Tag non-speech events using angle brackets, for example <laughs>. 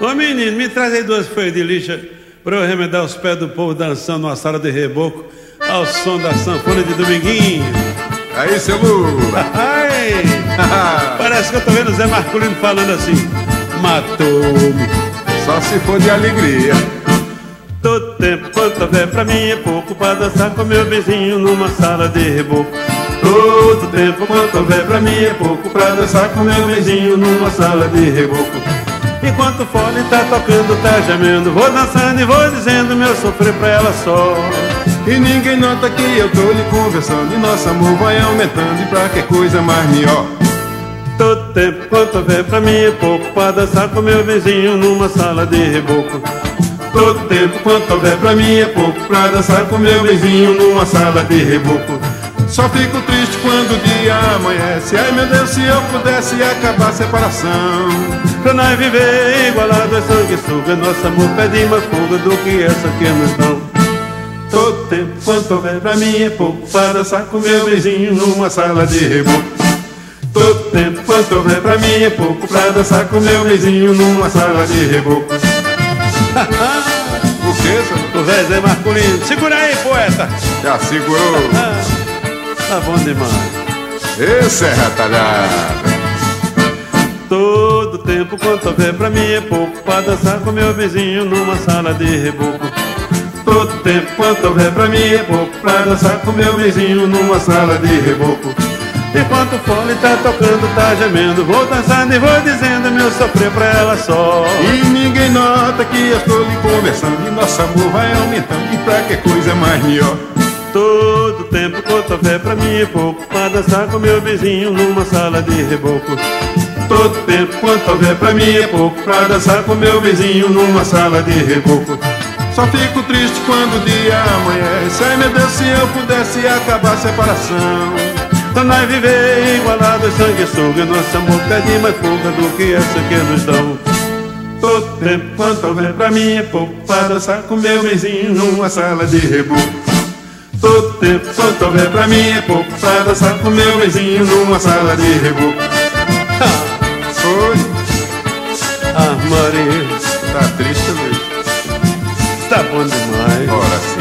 Ô menino, me traz aí duas folhas de lixa pra eu remedar os pés do povo dançando numa sala de reboco ao som da sanfona de Dominguinho. Aí, seu Lula. <laughs> Parece que eu tô vendo o Zé Marculino falando assim: matou-me. Só se for de alegria. Todo tempo quanto houver pra mim é pouco pra dançar com meu vizinho numa sala de reboco. Todo tempo quanto houver pra mim é pouco pra dançar com meu vizinho numa sala de reboco. Enquanto o fole tá tocando, tá gemendo Vou dançando e vou dizendo meu sofrer pra ela só. E ninguém nota que eu tô lhe conversando E nosso amor vai aumentando E pra que coisa mais melhor? Todo tempo quanto houver pra mim é pouco Pra dançar com meu vizinho numa sala de reboco. Todo tempo quanto houver pra mim é pouco Pra dançar com meu vizinho numa sala de reboco só fico triste quando o dia amanhece. Ai meu Deus, se eu pudesse acabar a separação. Pra nós viver igualado é sanguessuga Nosso amor pede mais fuga do que essa que nos dão Todo tempo quanto houver pra mim é pouco. Pra dançar com meu vizinho numa sala de reboco. Todo tempo quanto houver pra mim é pouco. Pra dançar com meu vizinho numa sala de reboco. <laughs> O que, senhor? O Zé Marculino. Segura aí, poeta. Já segurou Tá bom demais. Esse é retalhado. Todo tempo quanto houver pra mim é pouco Pra dançar com meu vizinho numa sala de reboco Todo tempo quanto houver pra mim é pouco Pra dançar com meu vizinho numa sala de reboco Enquanto o fone tá tocando, tá gemendo Vou dançando e vou dizendo meu sofrer pra ela só E ninguém nota que eu estou lhe conversando E nosso amor vai aumentando E pra que coisa mais melhor Todo tempo quanto houver pra mim é pouco. Pra dançar com meu vizinho numa sala de reboco. Todo tempo quanto houver pra mim é pouco. Pra dançar com meu vizinho numa sala de reboco. Só fico triste quando o dia amanhece. Ai meu Deus, se eu pudesse acabar a separação. Pra nós viver igualados, sanguessuga Nosso amor pede mais fuga do que essa que nos dão. Todo tempo quanto houver pra mim é pouco. Pra dançar com meu vizinho numa sala de reboco Todo tempo, só talvez pra mim é pouco Pra dançar com meu vizinho numa sala de reboco ah, Foi. Ah, Maria Tá triste, Luiz? Tá bom demais. Ora sim.